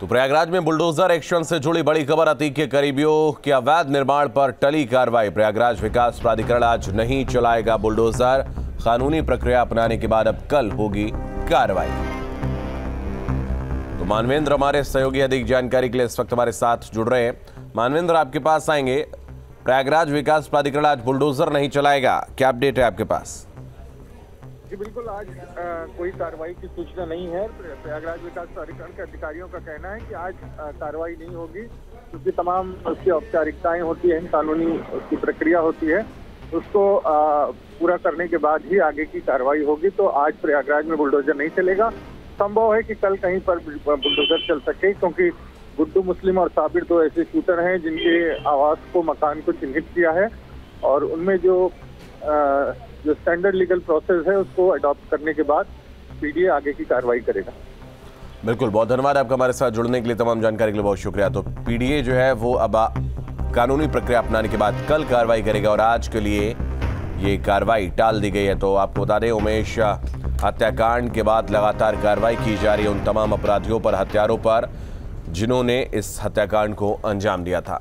तो प्रयागराज में bulldozer action से जुड़ी बड़ी खबर अतीक के करीबियों के अवैध निर्माण पर टली कार्रवाई। प्रयागराज विकास प्राधिकरण आज नहीं चलाएगा बुलडोजर। कानूनी प्रक्रिया अपनाने के बाद अब कल होगी कार्रवाई। तो मानवेंद्र, हमारे सहयोगी, अधिक जानकारी के लिए इस वक्त हमारे साथ जुड़ रहे हैं। मानवेंद्र, आपके पास आएँगे। प्रयागराज विकास प्राधिकरण आज बुलडोजर नहीं चलाएगा। क्या अपडेट है आपके पास? जी बिल्कुल आज आ, कोई कार्रवाई की सूचना नहीं है। प्रयागराज विकास प्राधिकरण के अधिकारियों का कहना है कि आज कार्रवाई नहीं होगी क्योंकि तमाम उसकी औपचारिकताएँ होती हैं कानूनी उसकी प्रक्रिया होती है। उसको आ, पूरा करने के बाद ही आगे की कार्रवाई होगी तो आज प्रयागराज में बुलडोजर नहीं चलेगा। संभव है कि कल कहीं पर बुलडोजर चल सके क्योंकि गुड्डू मुस्लिम और साबिर दो ऐसे शूटर हैं जिनके आवास को मकान को चिन्हित किया है। और उनमें जो जो स्टैंडर्ड लीगल प्रोसेस है, उसको अडॉप्ट करने के बाद पीडीए आगे की कार्रवाई करेगा। बिल्कुल, बहुत धन्यवाद आपका हमारे साथ जुड़ने के लिए, तमाम जानकारी के लिए बहुत शुक्रिया। तो पीडीए जो है, वो अब कानूनी प्रक्रिया अपनाने के बाद कल कार्रवाई करेगा और आज के लिए ये कार्रवाई टाल दी गई है। तो आपको बता दें, उमेश हत्याकांड के बाद लगातार कार्रवाई की जा रही है उन तमाम अपराधियों पर हत्यारों पर, जिन्होंने इस हत्याकांड को अंजाम दिया था।